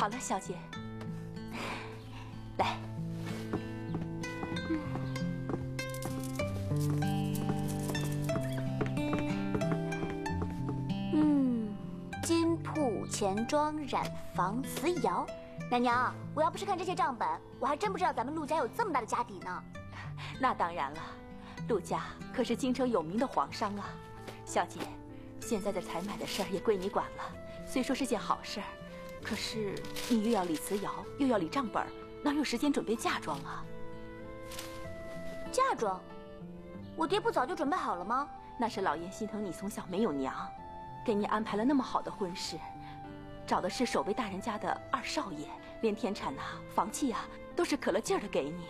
好了，小姐，来。嗯，金铺钱庄染坊瓷窑。奶娘，我要不是看这些账本，我还真不知道咱们陆家有这么大的家底呢。那当然了，陆家可是京城有名的皇商啊。小姐，现在的采买的事儿也归你管了，虽说是件好事儿，可是你又要理瓷窑，又要理账本，哪有时间准备嫁妆啊？嫁妆？我爹不早就准备好了吗？那是老爷心疼你从小没有娘，给你安排了那么好的婚事，找的是守卫大人家的二少爷，连田产呐、房契呀，都是可了劲儿的给你。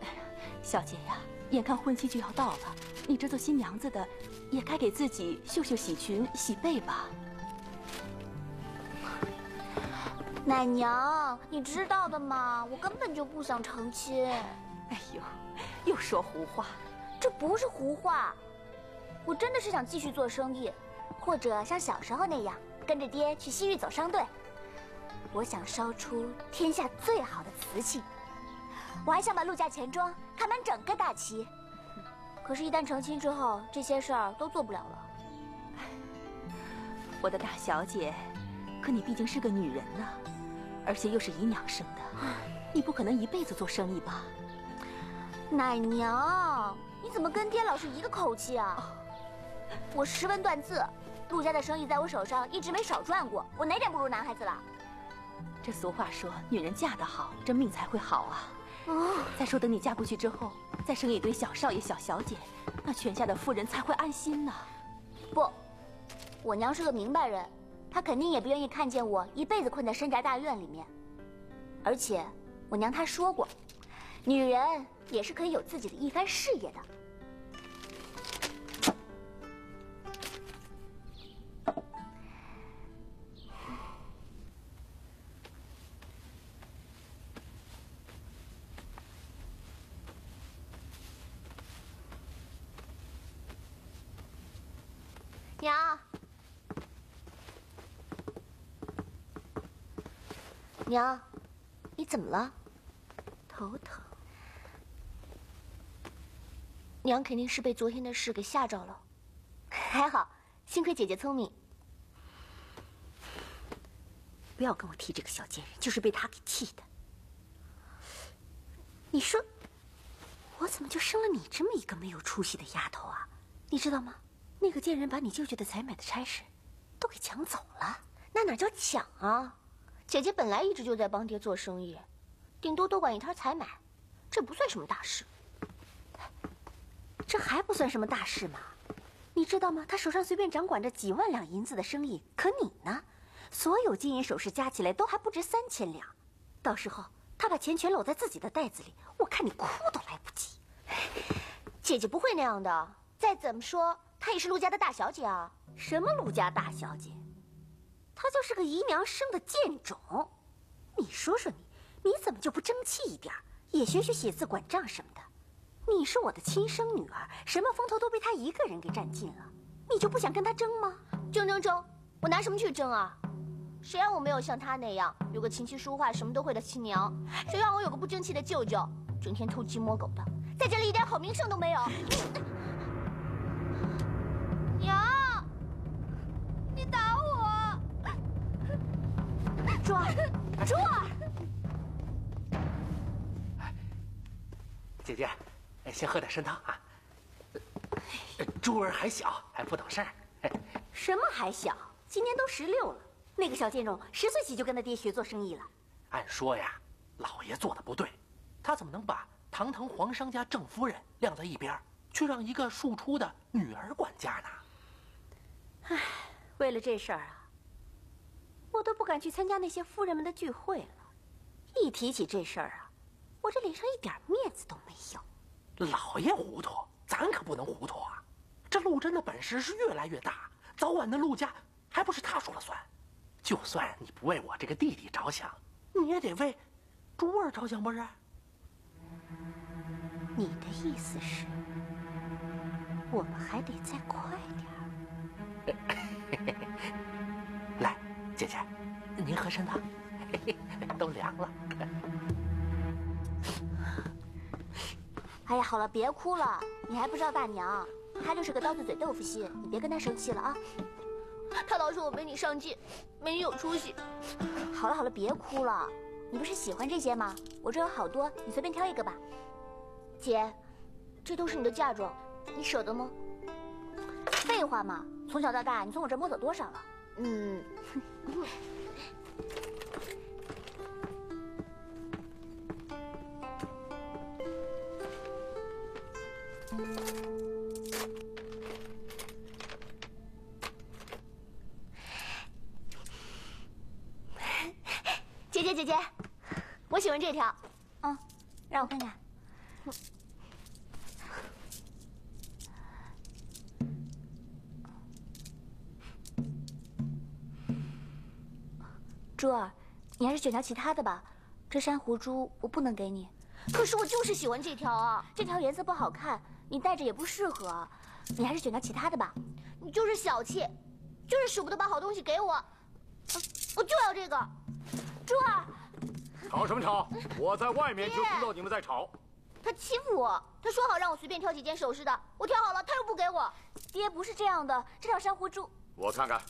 哎呀，小姐呀，眼看婚期就要到了，你这做新娘子的，也该给自己绣绣喜裙、喜被吧。奶娘，你知道的嘛，我根本就不想成亲。哎呦，又说胡话。这不是胡话，我真的是想继续做生意，或者像小时候那样跟着爹去西域走商队。我想烧出天下最好的瓷器，我还想把陆家钱庄看满整个大齐。可是，一旦成亲之后，这些事儿都做不了了。我的大小姐，可你毕竟是个女人呐，而且又是姨娘生的，你不可能一辈子做生意吧？奶娘。你怎么跟爹老是一个口气啊？我识文断字，陆家的生意在我手上一直没少赚过，我哪点不如男孩子了？这俗话说，女人嫁得好，这命才会好啊。哦。再说，等你嫁过去之后，再生一堆小少爷、小小姐，那全家的妇人才会安心呢。不，我娘是个明白人，他肯定也不愿意看见我一辈子困在深宅大院里面。而且，我娘她说过，女人也是可以有自己的一番事业的。娘，娘，你怎么了？头疼。娘肯定是被昨天的事给吓着了，还好，幸亏姐姐聪明。不要跟我提这个小贱人，就是被她给气的。你说，我怎么就生了你这么一个没有出息的丫头啊？你知道吗？那个贱人把你舅舅的采买的差事都给抢走了，那哪叫抢啊？姐姐本来一直就在帮爹做生意，顶多多管一摊采买，这不算什么大事。这还不算什么大事吗？你知道吗？他手上随便掌管着几万两银子的生意，可你呢？所有金银首饰加起来都还不值三千两。到时候他把钱全搂在自己的袋子里，我看你哭都来不及。姐姐不会那样的，再怎么说。她也是陆家的大小姐啊！什么陆家大小姐？她就是个姨娘生的贱种。你说说你，你怎么就不争气一点，也学学写字管账什么的？你是我的亲生女儿，什么风头都被她一个人给占尽了，你就不想跟她争吗？争争争！我拿什么去争啊？谁让我没有像她那样有个琴棋书画什么都会的亲娘？谁让我有个不争气的舅舅，整天偷鸡摸狗的，在这里一点好名声都没有？珠儿，珠儿，姐姐，先喝点参汤啊。珠儿还小，还不懂事儿。什么还小？今年都十六了。那个小贱种十岁起就跟他爹学做生意了。按说呀，老爷做的不对，他怎么能把堂堂皇商家郑夫人晾在一边，却让一个庶出的女儿管家呢？唉，为了这事儿啊，我都不敢去参加那些夫人们的聚会了。一提起这事儿啊，我这脸上一点面子都没有。老爷糊涂，咱可不能糊涂啊！这陆贞的本事是越来越大，早晚的陆家还不是他说了算。就算你不为我这个弟弟着想，你也得为珠儿着想，不是？你的意思是，我们还得再快点？来，姐姐，您喝参汤。都凉了。哎呀，好了，别哭了，你还不知道大娘，她就是个刀子嘴豆腐心，你别跟她生气了啊。她老说我没你上进，没你有出息。好了好了，别哭了，你不是喜欢这些吗？我这有好多，你随便挑一个吧。姐，这都是你的嫁妆，你舍得吗？废话嘛，从小到大你从我这摸走多少了？嗯。姐姐姐姐，我喜欢这条，嗯，让我看看。珠儿，你还是选条其他的吧，这珊瑚珠我不能给你。可是我就是喜欢这条啊，这条颜色不好看，你戴着也不适合，你还是选条其他的吧。你就是小气，就是舍不得把好东西给我，我就要这个。珠儿，吵什么吵？我在外面就听到你们在吵。他欺负我，他说好让我随便挑几件首饰的，我挑好了，他又不给我。爹不是这样的，这条珊瑚珠，我看看。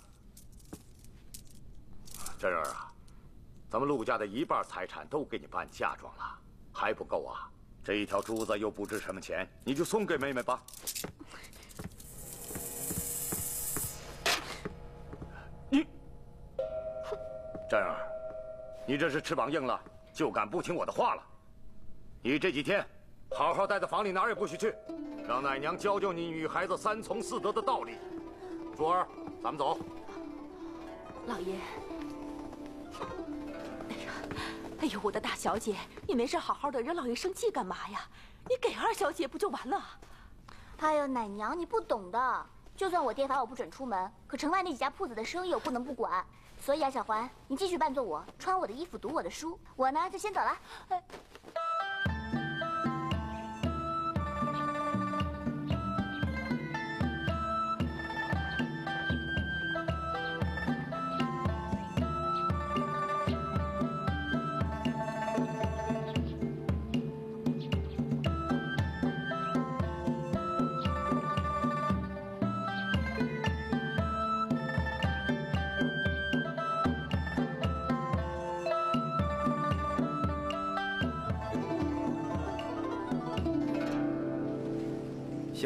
珍儿啊，咱们陆家的一半财产都给你办嫁妆了，还不够啊？这一条珠子又不值什么钱，你就送给妹妹吧。你，珍儿。你这是翅膀硬了，就敢不听我的话了？你这几天好好待在房里，哪儿也不许去，让奶娘教教你女孩子三从四德的道理。珠儿，咱们走。老爷，哎呦，我的大小姐，你没事好好的，惹老爷生气干嘛呀？你给二小姐不就完了？哎呦，奶娘，你不懂的。就算我爹罚我不准出门，可城外那几家铺子的生意我不能不管。所以啊，小环，你继续扮作我，穿我的衣服，读我的书。我呢，就先走了。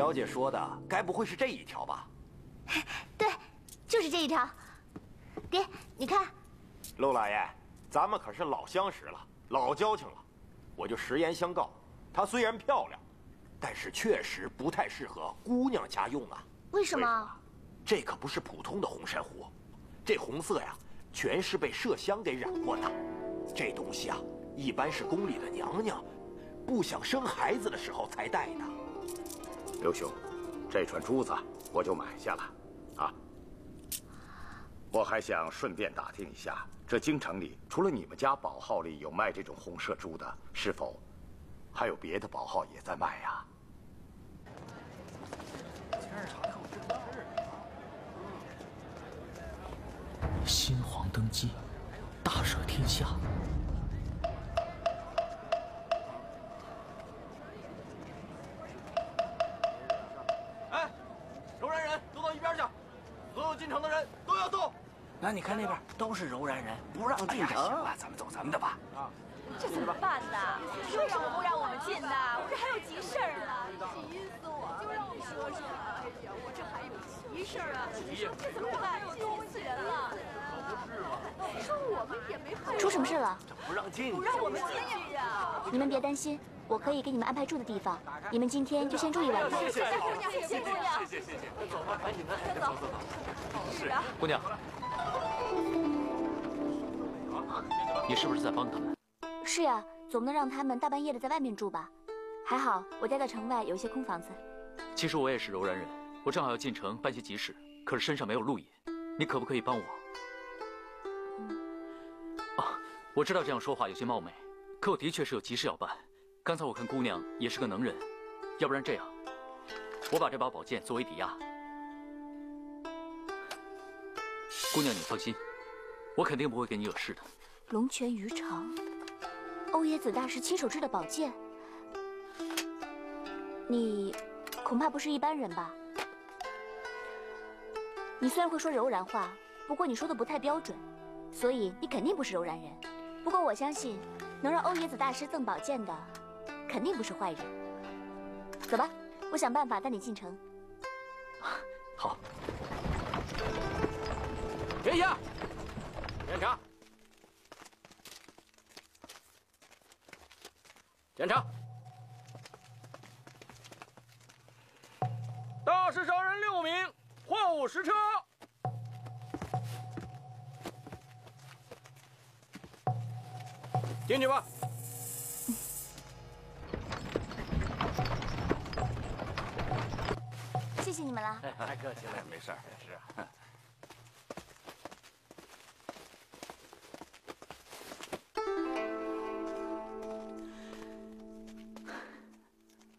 小姐说的，该不会是这一条吧？对，就是这一条。爹，你看。陆老爷，咱们可是老相识了，老交情了。我就实言相告，她虽然漂亮，但是确实不太适合姑娘家用啊。为什么？这可不是普通的红珊瑚，这红色呀，全是被麝香给染过的。这东西啊，一般是宫里的娘娘不想生孩子的时候才戴的。刘兄，这串珠子我就买下了，啊！我还想顺便打听一下，这京城里除了你们家宝号里有卖这种红麝珠的，是否还有别的宝号也在卖呀？新皇登基，大赦天下。你看那边都是柔然人，不让进城。行了，咱们走咱们的吧。啊，这怎么办呢？为什么不让我们进呢？我这还有急事儿呢。急死我了！就让我们说说。哎呀，我这还有急事儿啊！急，这怎么办？急死人了！可不是嘛。说我们也没出什么事了？这不让进，不让我们进去呀！你们别担心，我可以给你们安排住的地方。你们今天就先住一晚上。谢谢姑娘，谢谢姑娘。谢谢谢谢。走吧，赶紧的，走走走。是啊，姑娘。你是不是在帮他们？是呀，总不能让他们大半夜的在外面住吧？还好我家在城外有一些空房子。其实我也是柔然人，我正好要进城办些急事，可是身上没有路引，你可不可以帮我？啊，我知道这样说话有些冒昧，可我的确是有急事要办。刚才我看姑娘也是个能人，要不然这样，我把这把宝剑作为抵押。姑娘，你放心，我肯定不会给你惹事的。龙泉鱼肠，欧冶子大师亲手制的宝剑。你恐怕不是一般人吧？你虽然会说柔然话，不过你说的不太标准，所以你肯定不是柔然人。不过我相信，能让欧冶子大师赠宝剑的，肯定不是坏人。走吧，我想办法带你进城。好。停下！检查！检查！大师杀人六名，货物十车。进去吧。谢谢你们了。太客气了，没事儿，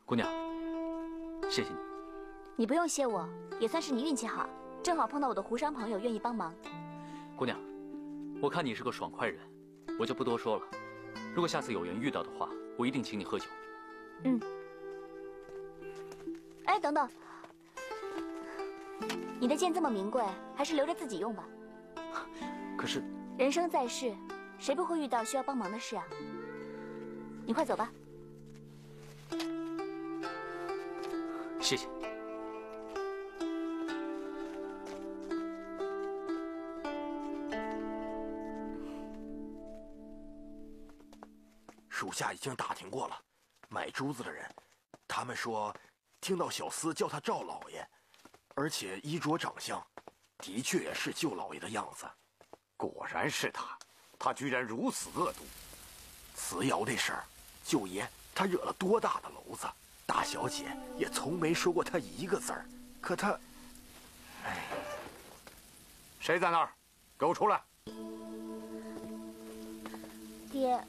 姑娘，谢谢你。你不用谢我，也算是你运气好，正好碰到我的湖商朋友愿意帮忙。姑娘，我看你是个爽快人，我就不多说了。如果下次有缘遇到的话，我一定请你喝酒。嗯。哎，等等，你的剑这么名贵，还是留着自己用吧。可是，人生在世，谁不会遇到需要帮忙的事啊？你快走吧。谢谢。属下已经打听过了，买珠子的人，他们说，听到小厮叫他赵老爷，而且衣着长相，的确也是舅老爷的样子。果然是他，他居然如此恶毒。瓷窑这事儿，舅爷他惹了多大的娄子，大小姐也从没说过他一个字儿。可他，哎，谁在那儿？给我出来！爹。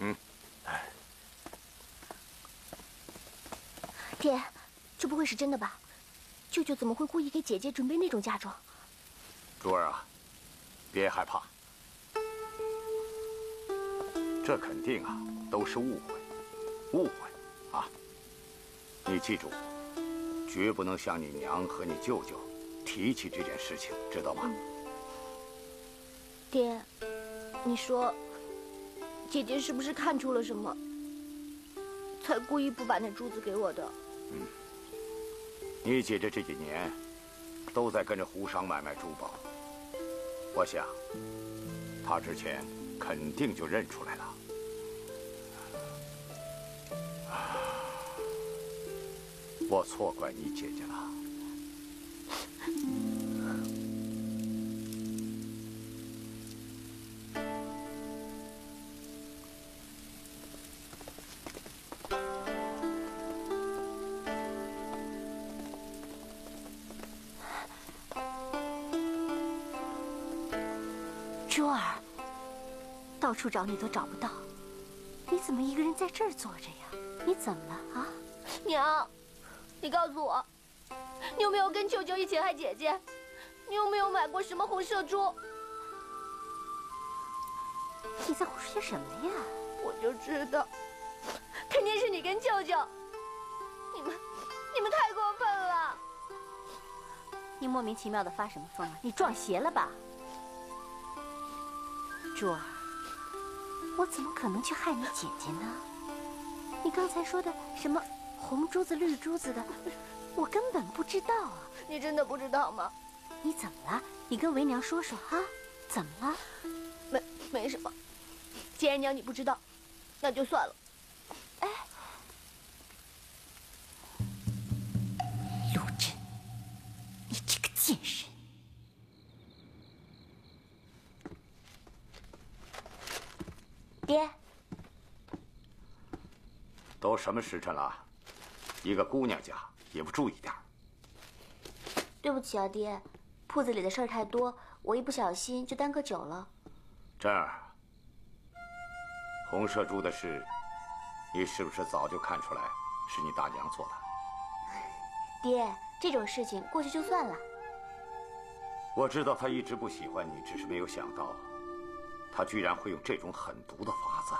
嗯，爹，这不会是真的吧？舅舅怎么会故意给姐姐准备那种嫁妆？珠儿啊，别害怕，这肯定啊都是误会，误会啊！你记住，绝不能向你娘和你舅舅提起这件事情，知道吗？爹，你说。姐姐是不是看出了什么，才故意不把那珠子给我的？嗯，你姐姐这几年都在跟着胡商买卖珠宝，我想她之前肯定就认出来了。我错怪你姐姐了。珠儿到处找你都找不到，你怎么一个人在这儿坐着呀？你怎么了啊？娘，你告诉我，你有没有跟舅舅一起害姐姐？你有没有买过什么红麝珠？你在胡说些什么呀？我就知道，肯定是你跟舅舅，你们，你们太过分了！你莫名其妙的发什么疯啊？你撞邪了吧？珠儿。我怎么可能去害你姐姐呢？你刚才说的什么红珠子、绿珠子的，我根本不知道啊！你真的不知道吗？你怎么了？你跟为娘说说啊！怎么了？没没什么。既然娘你不知道，那就算了。哎，陆真，你这个贱人！爹，都什么时辰了，一个姑娘家也不注意点对不起啊，爹，铺子里的事儿太多，我一不小心就耽搁久了。这儿，红麝珠的事，你是不是早就看出来是你大娘做的？爹，这种事情过去就算了。我知道她一直不喜欢你，只是没有想到，他居然会用这种狠毒的法子。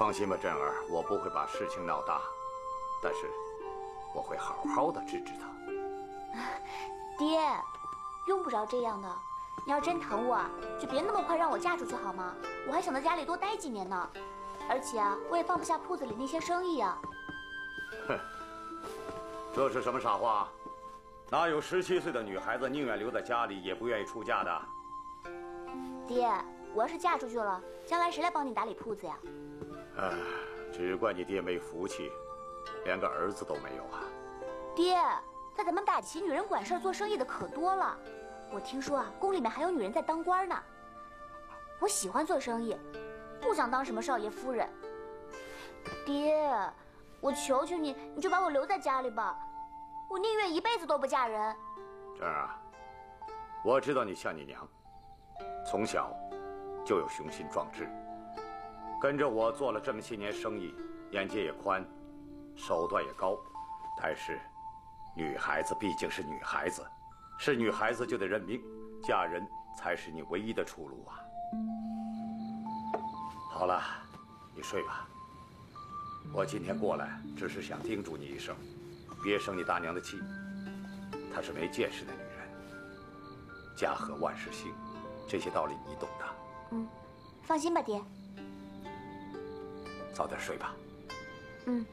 放心吧，振儿，我不会把事情闹大，但是我会好好的治治他。爹，用不着这样的。你要真疼我，就别那么快让我嫁出去好吗？我还想在家里多待几年呢。而且啊，我也放不下铺子里那些生意啊。哼，这是什么傻话？哪有十七岁的女孩子宁愿留在家里，也不愿意出嫁的？爹，我要是嫁出去了，将来谁来帮你打理铺子呀？唉，只怪你爹没福气，连个儿子都没有啊！爹，在咱们大齐，女人管事儿、做生意的可多了。我听说啊，宫里面还有女人在当官呢。我喜欢做生意，不想当什么少爷夫人。爹，我求求你，你就把我留在家里吧。我宁愿一辈子都不嫁人。珍儿啊，我知道你像你娘，从小就有雄心壮志，跟着我做了这么些年生意，眼界也宽，手段也高。但是，女孩子毕竟是女孩子，是女孩子就得认命，嫁人才是你唯一的出路啊。好了，你睡吧。我今天过来只是想叮嘱你一声。别生你大娘的气，她是没见识的女人。家和万事兴，这些道理你懂的。嗯，放心吧，爹。早点睡吧。嗯。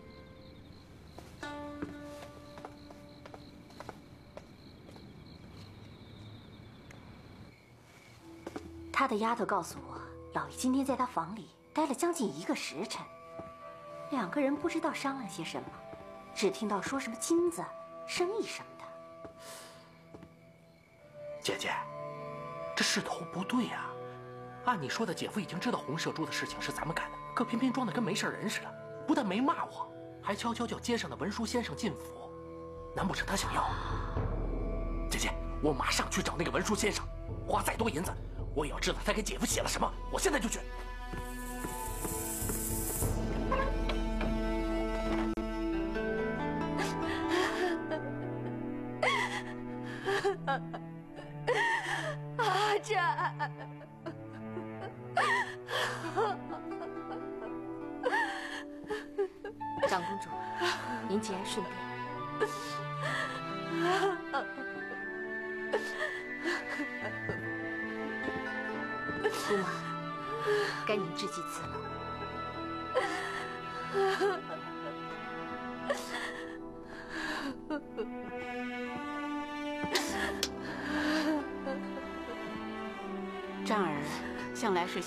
他的丫头告诉我，老爷今天在他房里待了将近一个时辰，两个人不知道商量些什么。只听到说什么金子、生意什么的。姐姐，这势头不对呀！按你说的，姐夫已经知道红舍珠的事情是咱们干的，可偏偏装的跟没事人似的，不但没骂我，还悄悄叫街上的文书先生进府。难不成他想要？姐姐，我马上去找那个文书先生，花再多银子，我也要知道他给姐夫写了什么。我现在就去。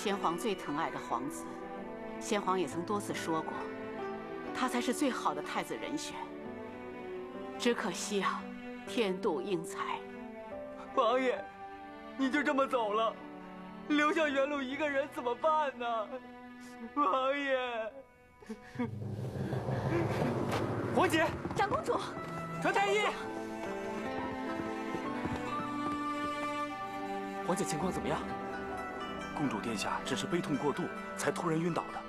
先皇最疼爱的皇子，先皇也曾多次说过，他才是最好的太子人选。只可惜啊，天妒英才。王爷，你就这么走了，留下元禄一个人怎么办呢？王爷，皇姐，长公主，传太医，皇姐情况怎么样？公主殿下只是悲痛过度，才突然晕倒的。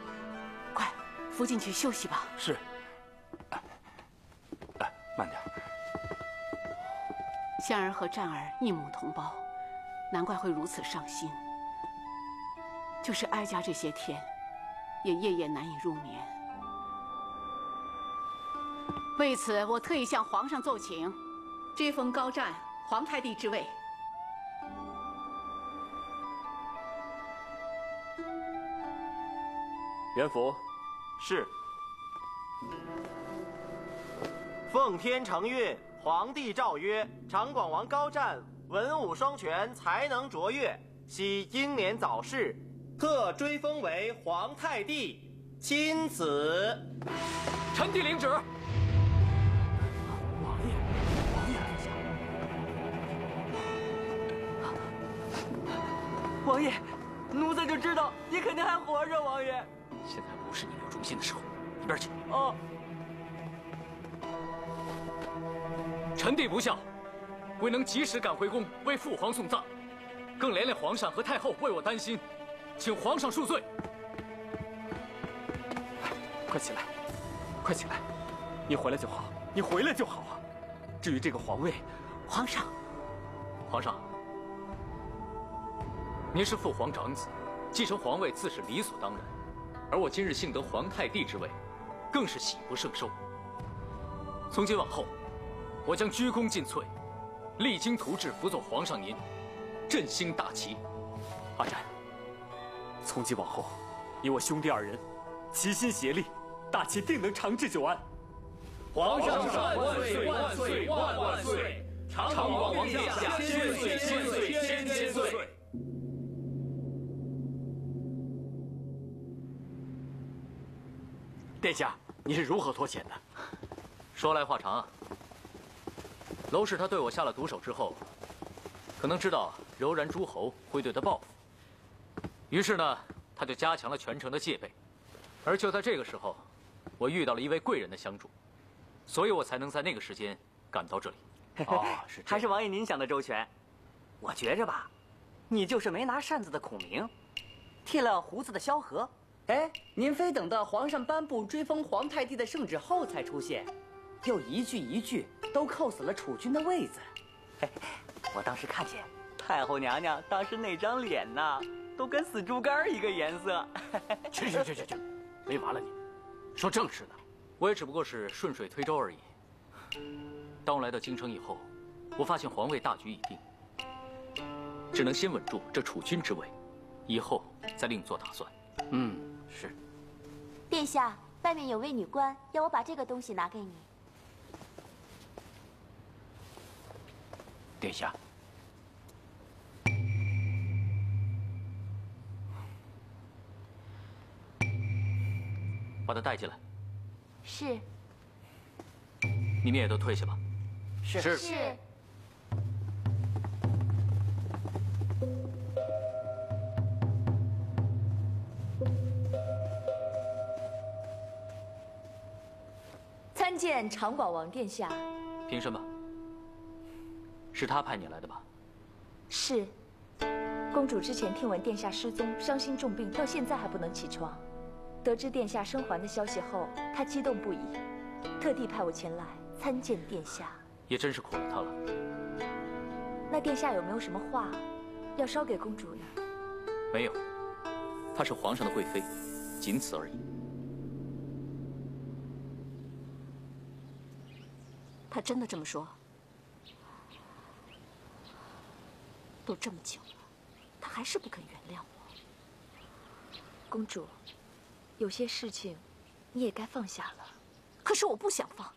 快，扶进去休息吧。是。哎，慢点。香儿和战儿一母同胞，难怪会如此伤心。就是哀家这些天，也夜夜难以入眠。为此，我特意向皇上奏请，追封高湛皇太帝之位。元福，是。奉天承运，皇帝诏曰：长广王高湛文武双全，才能卓越，喜英年早逝，特追封为皇太帝，钦此。臣弟领旨。王爷，王爷，王爷，奴才就知道你肯定还活着，王爷。现在不是你留忠心的时候，一边去。啊。臣弟不孝，未能及时赶回宫为父皇送葬，更连累皇上和太后为我担心，请皇上恕罪。快起来，快起来！你回来就好，你回来就好啊！至于这个皇位，皇上，皇上，您是父皇长子，继承皇位自是理所当然，而我今日幸得皇太帝之位，更是喜不胜收。从今往后，我将鞠躬尽瘁，励精图治，辅佐皇上您，振兴大齐。阿占，从今往后，你我兄弟二人齐心协力，大齐定能长治久安。皇上万岁万岁万万岁！长广王殿下千岁千岁千千岁！殿下，你是如何脱险的？说来话长啊。娄氏他对我下了毒手之后，可能知道柔然诸侯会对他报复，于是呢，他就加强了全城的戒备。而就在这个时候，我遇到了一位贵人的相助，所以我才能在那个时间赶到这里。哦，是还是王爷您想的周全。我觉着吧，你就是没拿扇子的孔明，剃了胡子的萧何。哎，您非等到皇上颁布追封皇太帝的圣旨后才出现，又一句一句都扣死了储君的位子。我当时看见太后娘娘当时那张脸呐，都跟死猪肝一个颜色。去去去去去，没完了你！说正事呢，我也只不过是顺水推舟而已。当我来到京城以后，我发现皇位大局已定，只能先稳住这储君之位，以后再另做打算。嗯，是。殿下，外面有位女官要我把这个东西拿给你。殿下，把他带进来。是。你们也都退下吧。是。是。参见长广王殿下。平身吧。是他派你来的吧？是。公主之前听闻殿下失踪，伤心重病，到现在还不能起床。得知殿下生还的消息后，她激动不已，特地派我前来参见殿下。也真是苦了她了。那殿下有没有什么话要捎给公主呢？没有，她是皇上的贵妃，仅此而已。他真的这么说？都这么久了，他还是不肯原谅我。公主，有些事情你也该放下了。可是我不想放。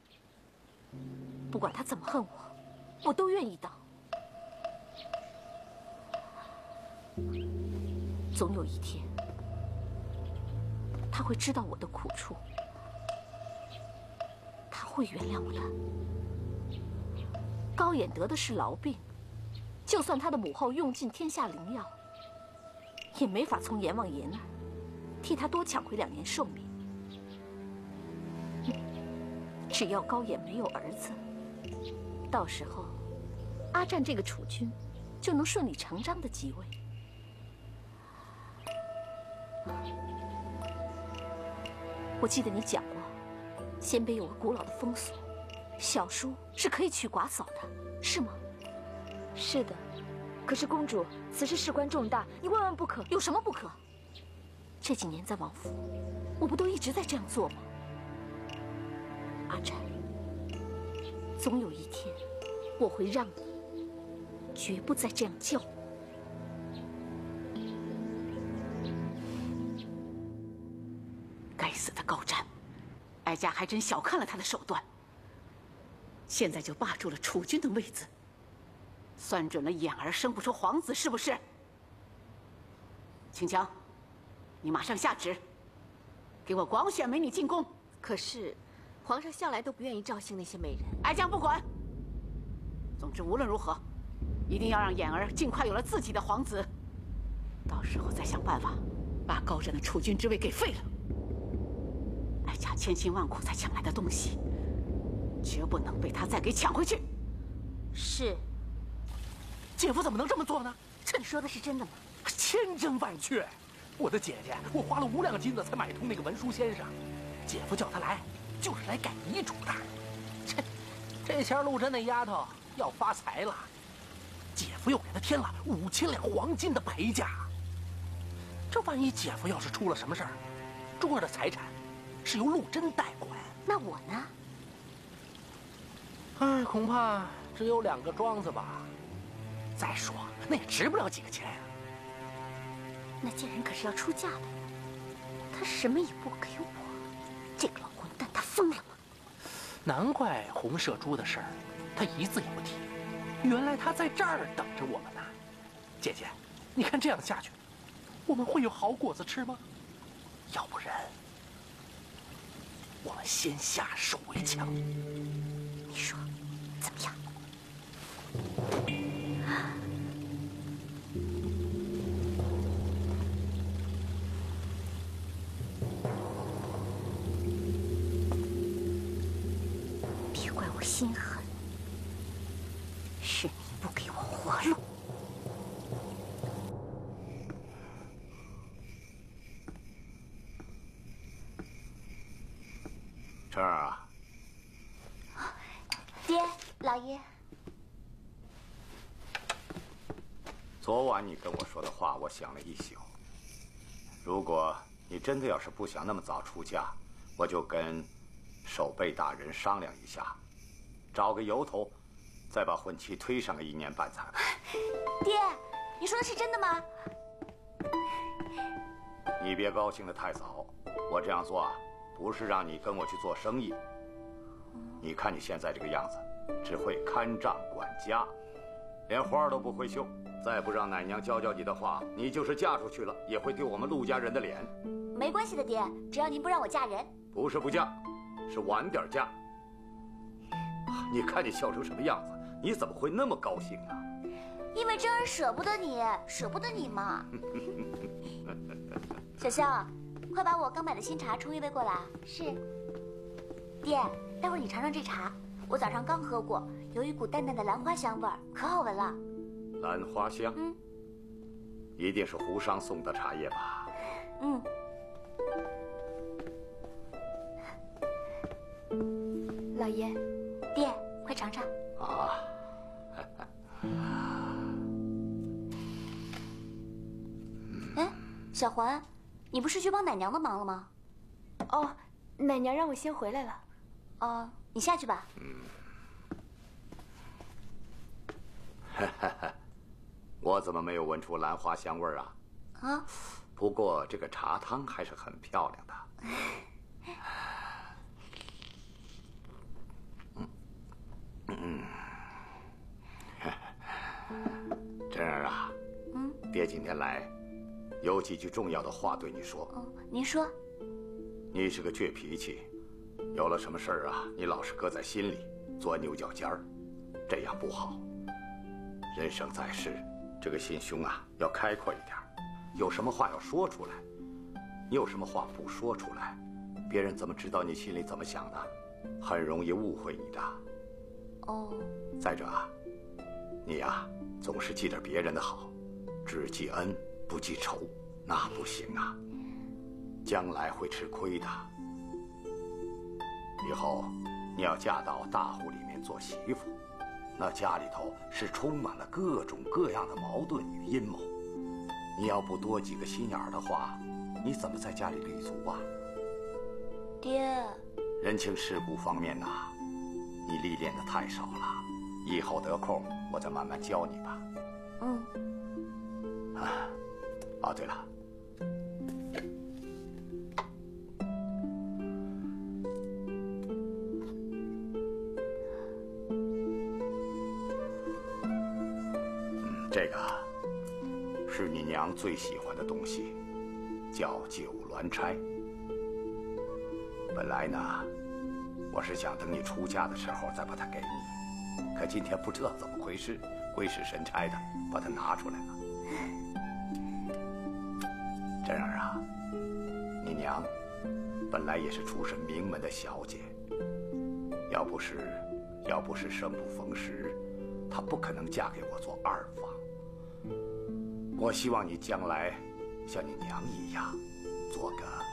不管他怎么恨我，我都愿意当。总有一天，他会知道我的苦处，会原谅我的。高衍得的是痨病，就算他的母后用尽天下灵药，也没法从阎王爷那儿替他多抢回两年寿命。只要高衍没有儿子，到时候阿战这个储君就能顺理成章的即位。我记得你讲过，鲜卑有个古老的风俗。小叔是可以娶寡嫂的，是吗？是的，可是公主，此事事关重大，你万万不可。有什么不可？这几年在王府，我不都一直在这样做吗？阿占，总有一天，我会让你绝不再这样叫我。哀家还真小看了他的手段。现在就霸住了储君的位子，算准了眼儿生不出皇子，是不是？秦江，你马上下旨，给我广选美女进宫。可是，皇上向来都不愿意召幸那些美人。哀将不管。总之，无论如何，一定要让眼儿尽快有了自己的皇子。到时候再想办法，把高湛的储君之位给废了。哀家千辛万苦才抢来的东西。绝不能被他再给抢回去。是。姐夫怎么能这么做呢？这你说的是真的吗？千真万确。我的姐姐，我花了五两金子才买通那个文书先生。姐夫叫他来，就是来改遗嘱的。切，这下陆贞那丫头要发财了。姐夫又给她添了五千两黄金的陪嫁。这万一姐夫要是出了什么事儿，珠儿的财产是由陆贞代管，那我呢？哎，恐怕只有两个庄子吧。再说那也值不了几个钱呀。那贱人可是要出嫁的，她什么也不给我，这个老混蛋，他疯了吗？难怪红麝猪的事儿，他一字也不提。原来他在这儿等着我们呢。姐姐，你看这样下去，我们会有好果子吃吗？要不然，我们先下手为强。你说怎么样？我想了一宿。如果你真的要是不想那么早出嫁，我就跟守备大人商量一下，找个由头，再把婚期推上个一年半载。爹，你说的是真的吗？你别高兴得太早，我这样做啊，不是让你跟我去做生意。你看你现在这个样子，只会看账管家，连花儿都不会绣。再不让奶娘教教你的话，你就是嫁出去了，也会丢我们陆家人的脸。没关系的，爹，只要您不让我嫁人。不是不嫁，是晚点嫁。你看你笑成什么样子？你怎么会那么高兴啊？因为真儿舍不得你，舍不得你嘛。小香，快把我刚买的新茶冲一杯过来。是。爹，待会儿你尝尝这茶，我早上刚喝过，有一股淡淡的兰花香味儿，可好闻了。兰花香，嗯，一定是胡商送的茶叶吧？嗯。老爷，爹，快尝尝。啊。哎，小环，你不是去帮奶娘的忙了吗？哦，奶娘让我先回来了。哦，你下去吧。我怎么没有闻出兰花香味儿啊？啊，不过这个茶汤还是很漂亮的。嗯嗯，真儿啊，嗯，爹今天来，有几句重要的话对你说。哦，您说。你是个倔脾气，有了什么事儿啊，你老是搁在心里，钻牛角尖儿，这样不好。人生在世，这个心胸啊要开阔一点，有什么话要说出来。你有什么话不说出来，别人怎么知道你心里怎么想的？很容易误会你的。哦。再者啊，你呀总是记着别人的好，只记恩不记仇，那不行啊。将来会吃亏的。以后你要嫁到大户里面做媳妇，那家里头是充满了各种各样的矛盾与阴谋。你要不多几个心眼儿的话，你怎么在家里立足啊？爹，人情世故方面呐，你历练的太少了，以后得空我再慢慢教你吧。嗯。啊，哦，对了。娘最喜欢的东西，叫九鸾钗。本来呢，我是想等你出嫁的时候再把它给你，可今天不知道怎么回事，鬼使神差的把它拿出来了。真儿啊，你娘本来也是出身名门的小姐，要不是要不是生不逢时，她不可能嫁给我做二房。我希望你将来像你娘一样，做个……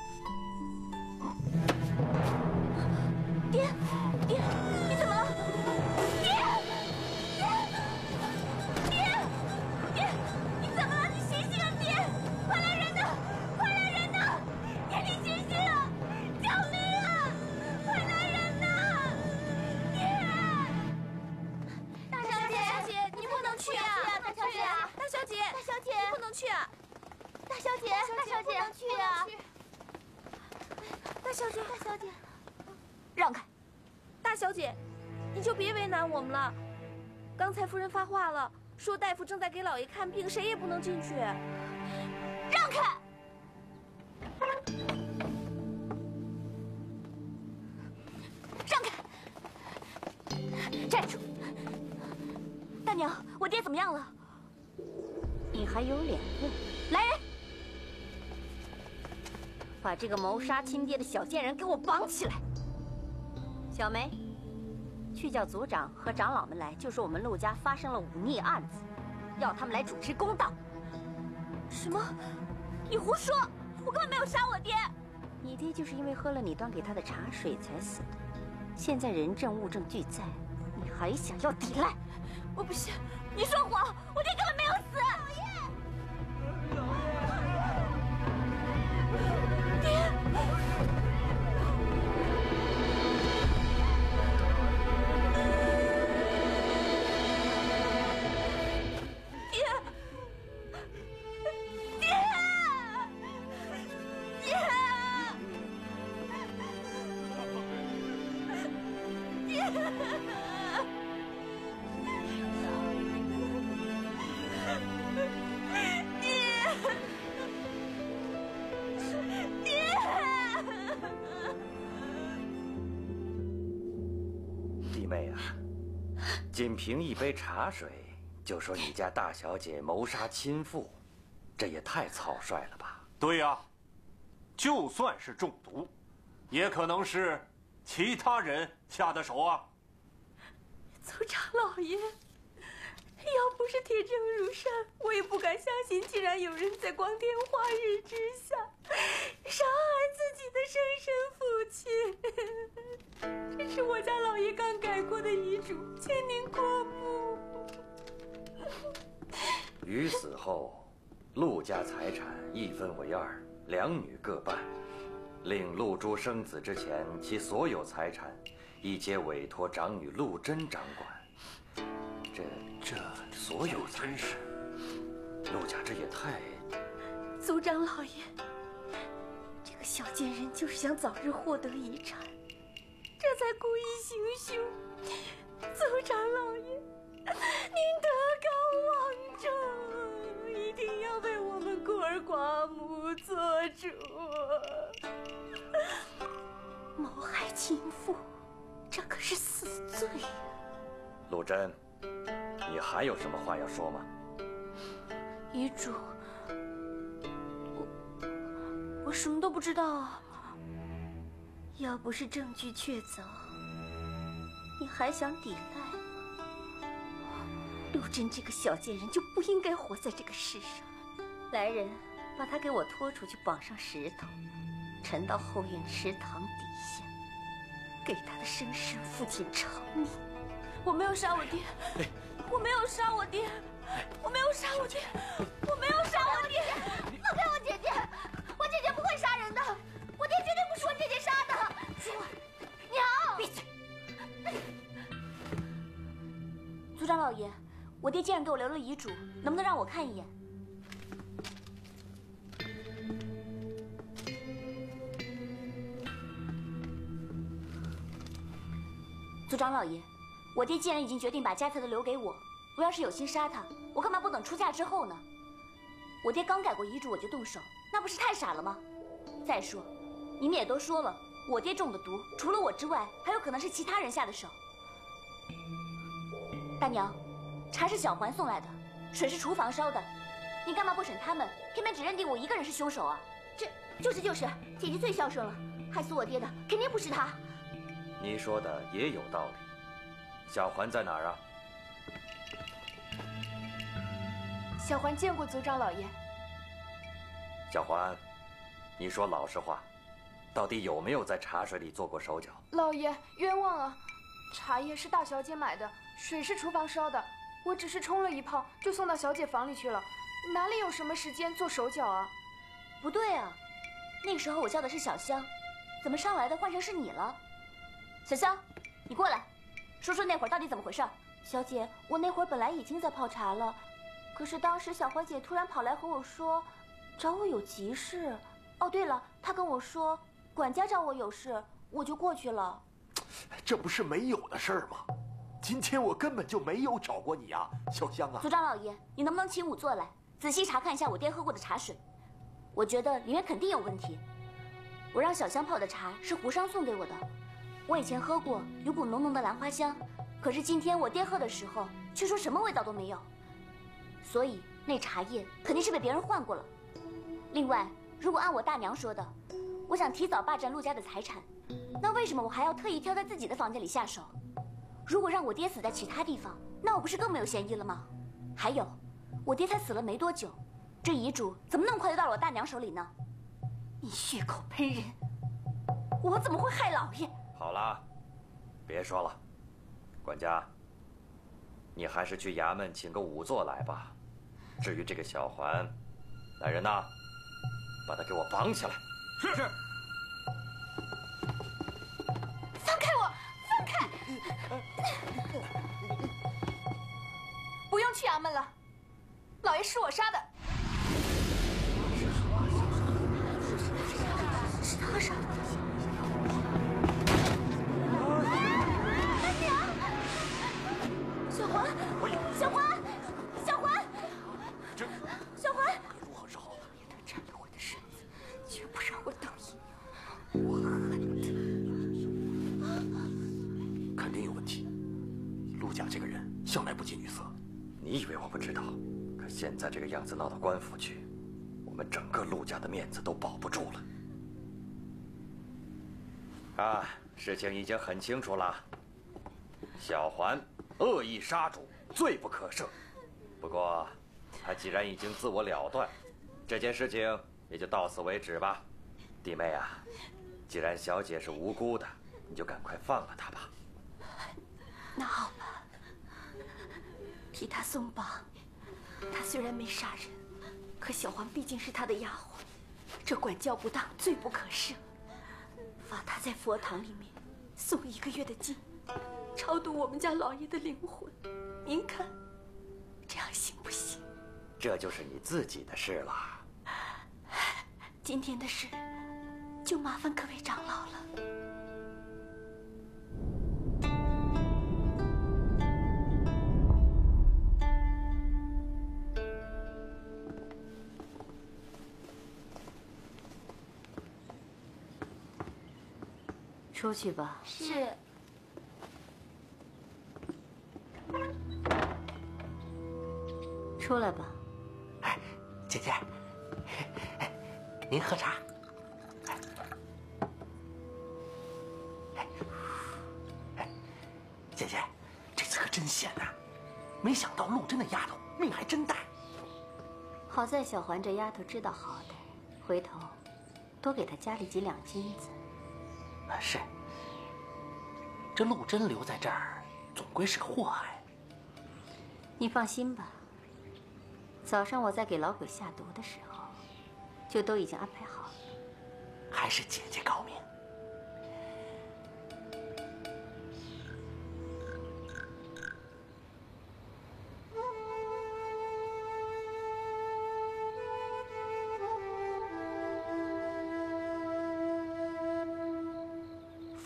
么样了？你还有脸问？来人，把这个谋杀亲爹的小贱人给我绑起来！小梅，去叫族长和长老们来，就说我们陆家发生了忤逆案子，要他们来主持公道。什么？你胡说！我根本没有杀我爹。你爹就是因为喝了你端给他的茶水才死的。现在人证物证俱在，你还想要抵赖？我不信！你说谎！我爹根本没有死。凭一杯茶水就说你家大小姐谋杀亲父，这也太草率了吧？对呀，就算是中毒，也可能是其他人下的手啊。族长老爷，要不是铁证如山，我也不敢相信，竟然有人在光天化日之下杀害自己后，陆家财产一分为二，两女各半，令陆珠生子之前，其所有财产一皆委托长女陆贞掌管。这这所有财产，陆家这也太……族长老爷，这个小贱人就是想早日获得遗产，这才故意行凶。族长老爷，您德高寡母做主。谋害亲父，这可是死罪呀！陆贞，你还有什么话要说吗？遗嘱，我我什么都不知道啊。要不是证据确凿，你还想抵赖吗？陆贞这个小贱人就不应该活在这个世上。来人，把他给我拖出去，绑上石头，沉到后院池塘底下，给他的生身父亲偿命。我没有杀我爹，我没有杀我爹，我没有杀我爹，我没有杀我爹！放开我姐姐，我姐姐不会杀人的，我爹绝对不是我姐姐杀的。说话，娘，闭嘴！族长老爷，我爹既然给我留了遗嘱，能不能让我看一眼？张老爷，我爹既然已经决定把家财都留给我，我要是有心杀他，我干嘛不等出嫁之后呢？我爹刚改过遗嘱我就动手，那不是太傻了吗？再说，你们也都说了，我爹中的毒，除了我之外，还有可能是其他人下的手。大娘，茶是小环送来的，水是厨房烧的，你干嘛不审他们，偏偏只认定我一个人是凶手啊？这就是就是，姐姐最孝顺了，害死我爹的肯定不是她。你说的也有道理。小环在哪儿啊？小环见过族长老爷。小环，你说老实话，到底有没有在茶水里做过手脚？老爷冤枉啊！茶叶是大小姐买的，水是厨房烧的，我只是冲了一泡就送到小姐房里去了，哪里有什么时间做手脚啊？不对啊，那个时候我叫的是小香，怎么上来的换成是你了？小香，你过来，说说那会儿到底怎么回事？小姐，我那会儿本来已经在泡茶了，可是当时小花姐突然跑来和我说，找我有急事。哦，对了，她跟我说，管家找我有事，我就过去了。这不是没有的事儿吗？今天我根本就没有找过你啊，小香啊！族长老爷，你能不能请仵作来，仔细查看一下我爹喝过的茶水？我觉得里面肯定有问题。我让小香泡的茶是胡商送给我的，我以前喝过，有股浓浓的兰花香。可是今天我爹喝的时候，却说什么味道都没有。所以那茶叶肯定是被别人换过了。另外，如果按我大娘说的，我想提早霸占陆家的财产，那为什么我还要特意挑在自己的房间里下手？如果让我爹死在其他地方，那我不是更没有嫌疑了吗？还有，我爹才死了没多久，这遗嘱怎么那么快就到了我大娘手里呢？你血口喷人！我怎么会害老爷？好了，别说了，管家，你还是去衙门请个仵作来吧。至于这个小环，来人呐，把他给我绑起来。是。是。放开我！放开！不用去衙门了，老爷是我杀的。是。他杀的。现在这个样子闹到官府去，我们整个陆家的面子都保不住了。啊，事情已经很清楚了。小环恶意杀主，罪不可赦。不过，他既然已经自我了断，这件事情也就到此为止吧。弟妹啊，既然小姐是无辜的，你就赶快放了她吧。那好吧，替他松绑。他虽然没杀人，可小黄毕竟是他的丫鬟，这管教不当，罪不可赦。罚他在佛堂里面诵一个月的经，超度我们家老爷的灵魂。您看，这样行不行？这就是你自己的事了。今天的事，就麻烦各位长老了。出去吧。是。出来吧。哎，姐姐，哎您喝茶。哎，哎，姐姐，这次可真险呐！没想到陆贞那丫头命还真大。好在小环这丫头知道好歹，回头多给她加了几两金子。啊，是。这陆贞留在这儿，总归是个祸害。你放心吧。早上我在给老鬼下毒的时候，就都已经安排好了。还是姐姐高明。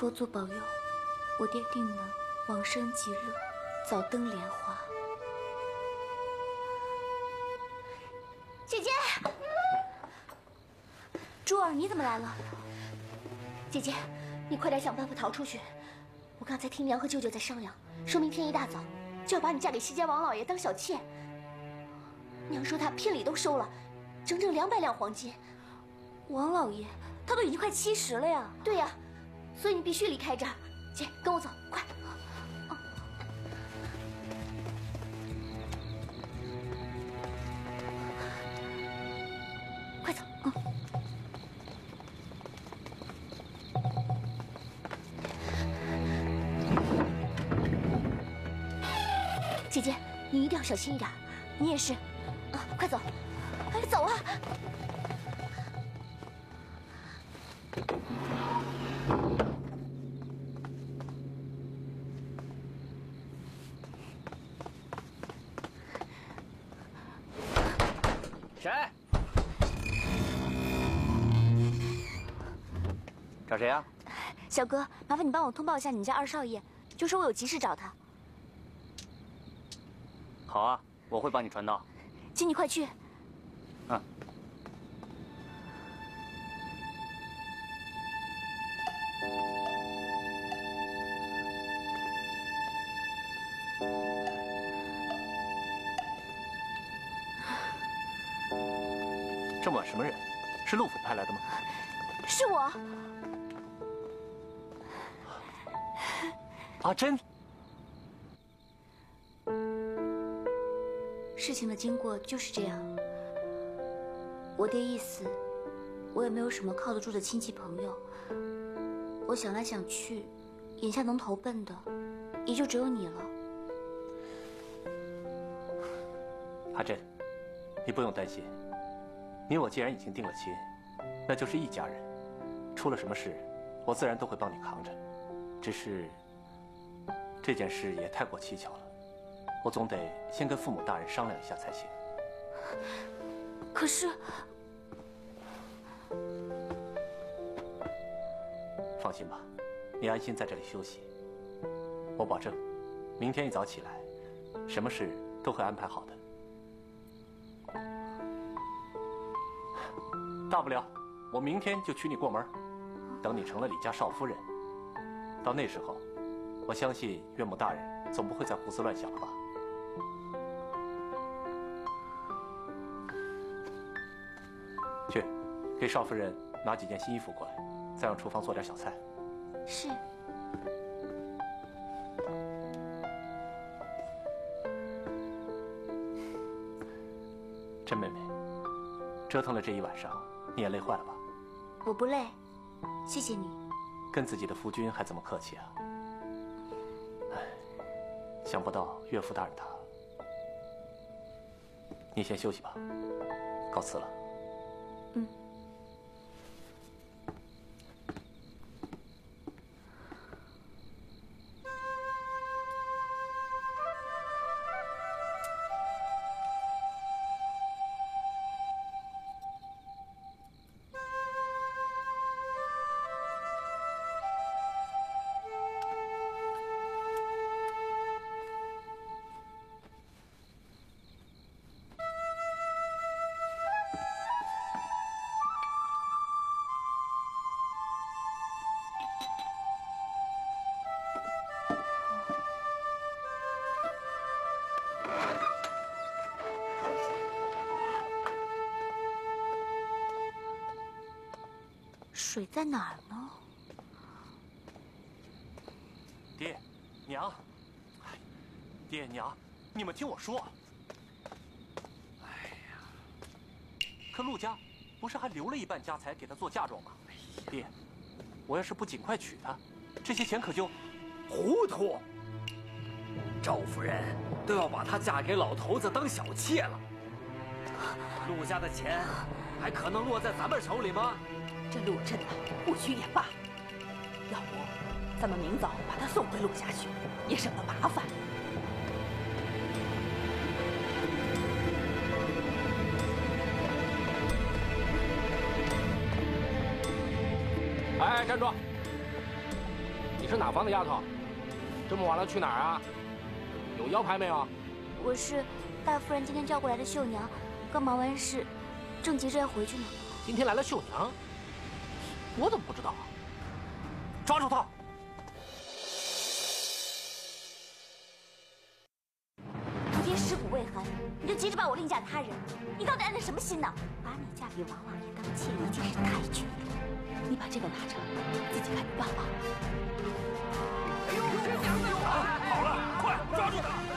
佛祖保佑，我爹定能往生极乐，早登莲花。姐姐，珠儿，你怎么来了？姐姐，你快点想办法逃出去。我刚才听娘和舅舅在商量，说明天一大早就要把你嫁给西家王老爷当小妾。娘说她聘礼都收了，整整两百两黄金。王老爷他都已经快七十了呀。对呀。所以你必须离开这儿，姐，跟我走，快！快走！啊。姐姐，你一定要小心一点，你也是，小哥，麻烦你帮我通报一下你们家二少爷，就说我有急事找他，好啊，我会帮你传到。请你快去。嗯。这么晚什么人？是陆府派来的吗？是我。阿珍。事情的经过就是这样。我爹一死，我也没有什么靠得住的亲戚朋友。我想来想去，眼下能投奔的，也就只有你了。阿珍，你不用担心。你我既然已经定了亲，那就是一家人。出了什么事，我自然都会帮你扛着。只是这件事也太过蹊跷了，我总得先跟父母大人商量一下才行。可是，放心吧，你安心在这里休息。我保证，明天一早起来，什么事都会安排好的。大不了，我明天就娶你过门，等你成了李家少夫人。到那时候，我相信岳母大人总不会再胡思乱想了吧？去，给少夫人拿几件新衣服过来，再让厨房做点小菜。是。甄妹妹，折腾了这一晚上。你也累坏了吧？我不累，谢谢你。跟自己的夫君还这么客气啊！想不到岳父大人他……你先休息吧，告辞了。嗯。在哪儿呢？爹，娘，爹娘，你们听我说。哎呀，可陆家不是还留了一半家财给他做嫁妆吗？爹，我要是不尽快娶她，这些钱可就……糊涂！赵夫人都要把她嫁给老头子当小妾了，陆家的钱还可能落在咱们手里吗？这陆镇呐，不娶也罢，要不咱们明早把他送回陆家去，也省得麻烦。哎，站住！你是哪方的丫头？这么晚了去哪儿啊？有腰牌没有？我是大夫人今天叫过来的绣娘，刚忙完事，正急着要回去呢。今天来了绣娘？我怎么不知道啊？抓住他！你爹尸骨未寒，你就急着把我另嫁他人，你到底安的什么心呢？把你嫁给王老爷当妾已经是太绝了，你把这个拿着，自己看着办吧。哎呦，这娘子有好了，快抓住他！